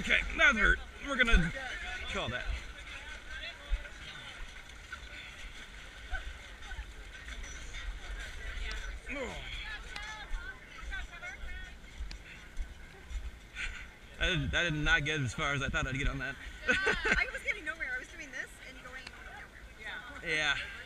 Okay, that hurt. We're gonna call that. Oh. I did, I did not get as far as I thought I'd get on that. yeah, I was getting nowhere. I was doing this and going nowhere. Yeah. yeah.